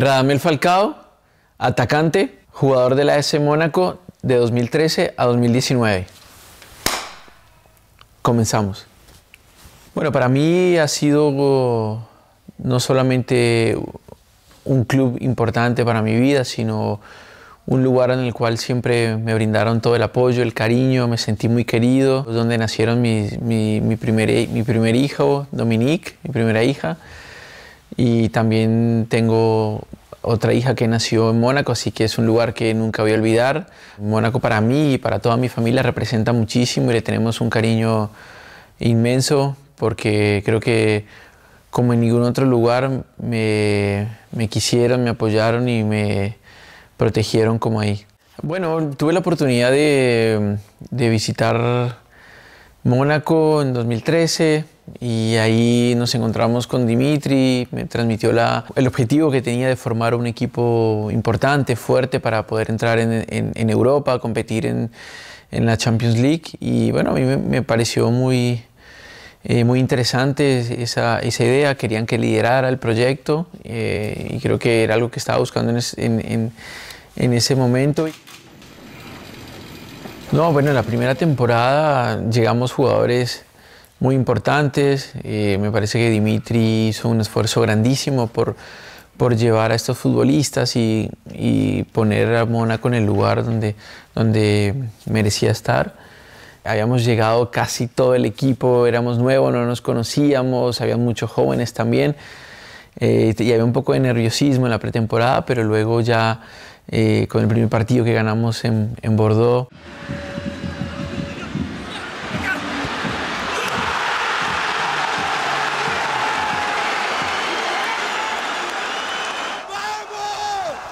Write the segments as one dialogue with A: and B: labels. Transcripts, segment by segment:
A: Radamel Falcao, atacante, jugador de la S Mónaco de 2013 a 2019. Comenzamos. Bueno, para mí ha sido no solamente un club importante para mi vida, sino un lugar en el cual siempre me brindaron todo el apoyo, el cariño, me sentí muy querido, donde nacieron mi, mi, primer, mi primer hijo, Dominique, mi primera hija, y también tengo otra hija que nació en Mónaco, así que es un lugar que nunca voy a olvidar. Mónaco para mí y para toda mi familia representa muchísimo y le tenemos un cariño inmenso porque creo que como en ningún otro lugar me, me quisieron, me apoyaron y me protegieron como ahí. Bueno, tuve la oportunidad de, de visitar Mónaco en 2013 y ahí nos encontramos con Dimitri, me transmitió el objetivo que tenía de formar un equipo importante, fuerte para poder entrar en, Europa, competir en, en, la Champions League y bueno, a mí me, pareció muy, eh, muy interesante esa, esa, idea, querían que liderara el proyecto eh, y creo que era algo que estaba buscando en, en ese momento. No, bueno, en la primera temporada llegamos jugadores muy importantes. Eh, me parece que Dimitri hizo un esfuerzo grandísimo por, por llevar a estos futbolistas y, poner a Mónaco en el lugar donde, donde merecía estar. Habíamos llegado casi todo el equipo, éramos nuevos, no nos conocíamos, había muchos jóvenes también. Eh, y había un poco de nerviosismo en la pretemporada, pero luego ya eh, con el primer partido que ganamos en, en Bordeaux.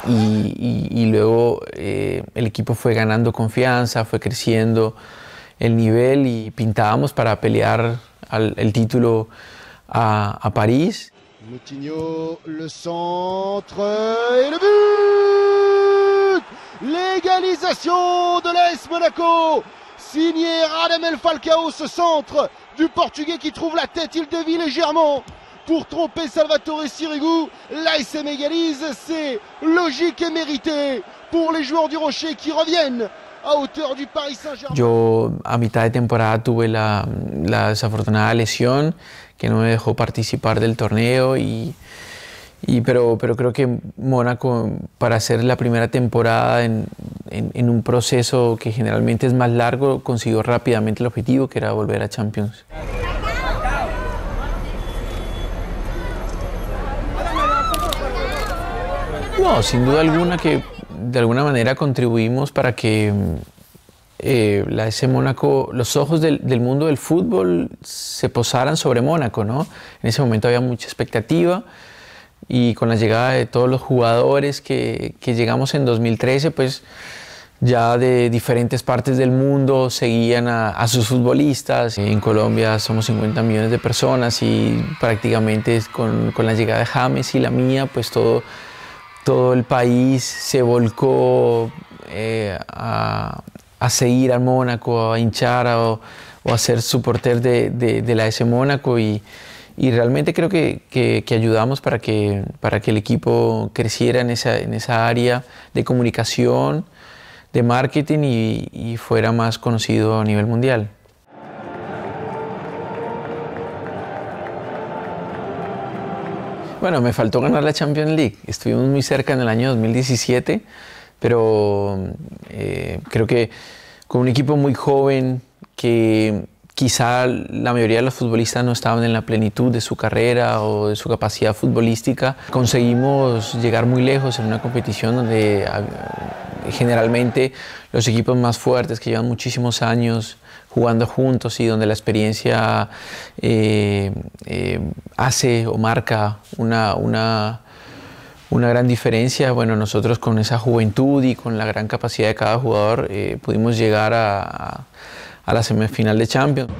A: Y, luego eh, el equipo fue ganando confianza, fue creciendo el nivel y pintábamos para pelear el título a, París.
B: Moutinho, le centre et le but. L'égalisation de l'AS Monaco Signé Radamel Falcao, ce centre du Portugais qui trouve la tête, il dévie légèrement pour tromper Salvatore Sirigu. L'ASM égalise, c'est logique et mérité pour les joueurs du Rocher qui reviennent a hauteur du Paris Saint-Germain.
A: Yo a mitad de temporada tuve la, la, desafortunada lesión que no me dejó participar del torneo y, y pero, pero creo que Mónaco para hacer la primera temporada en, en, en, un proceso que generalmente es más largo consiguió rápidamente el objetivo que era volver a Champions. No, sin duda alguna que de alguna manera contribuimos para que eh, la S Mónaco, los ojos del, mundo del fútbol se posaran sobre Mónaco, ¿no? En ese momento había mucha expectativa y con la llegada de todos los jugadores que, llegamos en 2013, pues ya de diferentes partes del mundo seguían a, sus futbolistas. En Colombia somos 50 millones de personas y prácticamente con, con la llegada de James y la mía, pues todo todo el país se volcó eh, a, seguir al Mónaco, a hinchar o a ser supporter de, de, la S Mónaco y, y realmente creo que, que, ayudamos para que, para que el equipo creciera en esa, en esa área de comunicación, de marketing y, y fuera más conocido a nivel mundial. Bueno, me faltó ganar la Champions League. Estuvimos muy cerca en el año 2017, pero eh, creo que con un equipo muy joven que quizá la mayoría de los futbolistas no estaban en la plenitud de su carrera o de su capacidad futbolística, conseguimos llegar muy lejos en una competición donde ah, generalmente los equipos más fuertes que llevan muchísimos años jugando juntos y donde la experiencia eh, eh, hace o marca una, una, una, gran diferencia. Bueno, nosotros con esa juventud y con la gran capacidad de cada jugador eh, pudimos llegar a, a la semifinal de Champions.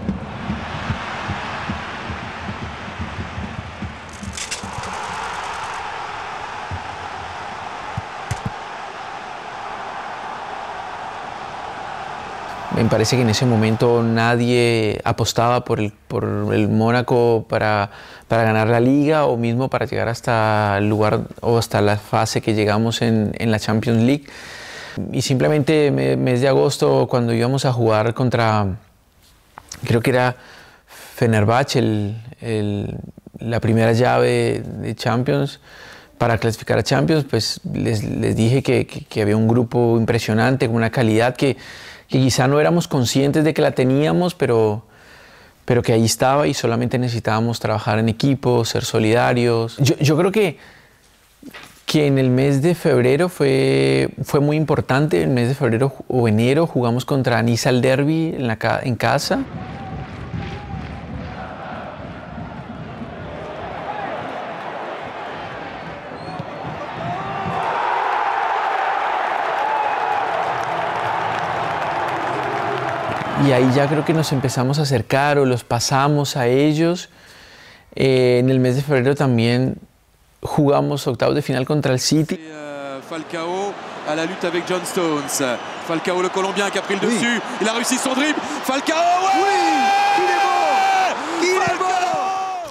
A: Me parece que en ese momento nadie apostaba por el, por el Mónaco para, para, ganar la liga o mismo para llegar hasta el lugar o hasta la fase que llegamos en, en la Champions League. Y simplemente mes de agosto cuando íbamos a jugar contra, creo que era Fenerbahce, el, el, la primera llave de Champions, para clasificar a Champions, pues les, les dije que, que, que había un grupo impresionante, con una calidad que que quizá no éramos conscientes de que la teníamos, pero, pero que ahí estaba y solamente necesitábamos trabajar en equipo, ser solidarios. Yo, yo creo que, que en el mes de febrero fue, fue muy importante, el mes de febrero o enero jugamos contra Niza al Derby en, la, en casa. Y ahí ya creo que nos empezamos a acercar o los pasamos a ellos. Eh, en el mes de febrero también jugamos octavos de final contra el City.
C: Falcao à la lutte avec John Stones. Falcao, le Colombien qui a pris le dessus. Oui. Il a réussi son dribble. Falcao, ouais
B: oui Il est Il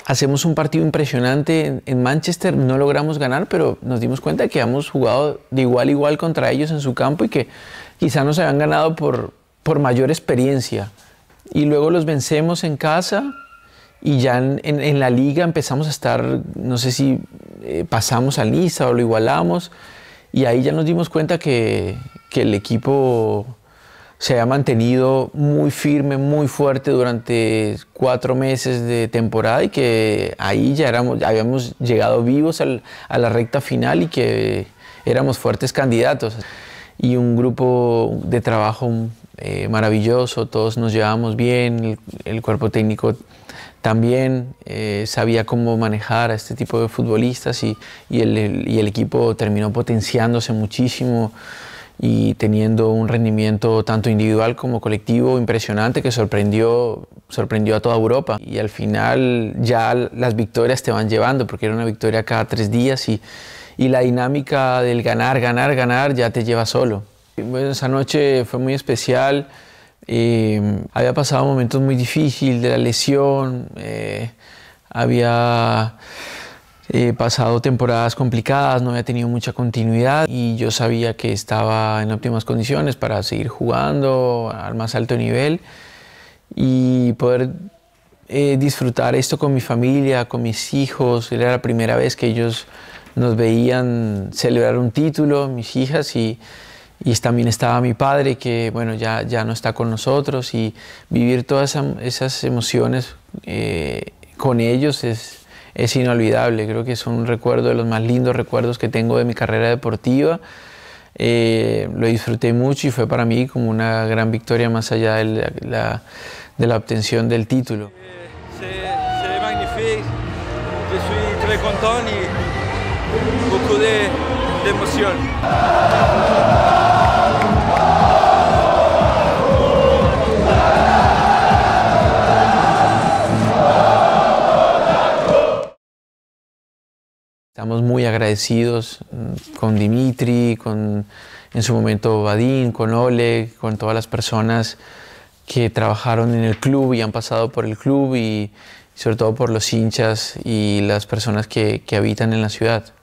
A: Hacemos un partido impresionante en Manchester, no logramos ganar, pero nos dimos cuenta que hemos jugado de igual a igual contra ellos en su campo y que quizá nos habían ganado por, por mayor experiencia. Y luego los vencemos en casa y ya en, en, en la liga empezamos a estar, no sé si eh, pasamos al Niza o lo igualamos, y ahí ya nos dimos cuenta que, que el equipo se ha mantenido muy firme, muy fuerte durante cuatro meses de temporada y que ahí ya éramos, habíamos llegado vivos al, a la recta final y que éramos fuertes candidatos. Y un grupo de trabajo eh, maravilloso, todos nos llevábamos bien, el, cuerpo técnico también eh, sabía cómo manejar a este tipo de futbolistas y, y, el, y, el, equipo terminó potenciándose muchísimo y teniendo un rendimiento tanto individual como colectivo impresionante que sorprendió, sorprendió a toda Europa. Y al final ya las victorias te van llevando, porque era una victoria cada tres días y, y la dinámica del ganar, ganar, ganar ya te lleva solo. Bueno, esa noche fue muy especial. Eh, había pasado momentos muy difíciles de la lesión, eh, había eh, pasado temporadas complicadas, no había tenido mucha continuidad y yo sabía que estaba en óptimas condiciones para seguir jugando al más alto nivel y poder disfrutar esto con mi familia, con mis hijos. Era la primera vez que ellos nos veían celebrar un título, mis hijas, y y también estaba mi padre que bueno ya, ya no está con nosotros y vivir todas esas emociones eh, con ellos es, es inolvidable. Creo que es un recuerdo de los más lindos recuerdos que tengo de mi carrera deportiva. Eh, lo disfruté mucho y fue para mí como una gran victoria más allá de la, de la obtención del título.
D: C'est magnifique je suis très content de
A: Estamos muy agradecidos mm, con Dimitri, con en su momento Vadim, con Oleg, con todas las personas que trabajaron en el club y han pasado por el club y sobre todo por los hinchas y las personas que, que habitan en la ciudad.